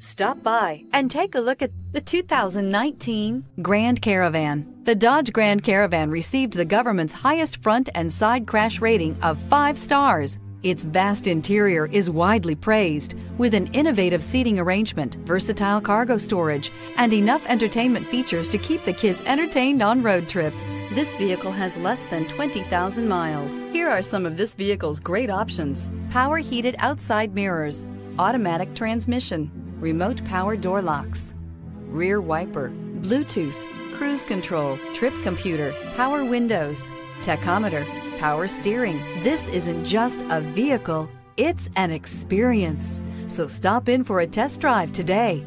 Stop by and take a look at the 2019 Grand Caravan. The Dodge Grand Caravan received the government's highest front and side crash rating of five stars. Its vast interior is widely praised, with an innovative seating arrangement, versatile cargo storage, and enough entertainment features to keep the kids entertained on road trips. This vehicle has less than 20,000 miles. Here are some of this vehicle's great options. Power heated outside mirrors, automatic transmission, remote power door locks, rear wiper, Bluetooth, cruise control, trip computer, power windows, tachometer, power steering. This isn't just a vehicle, it's an experience. So stop in for a test drive today.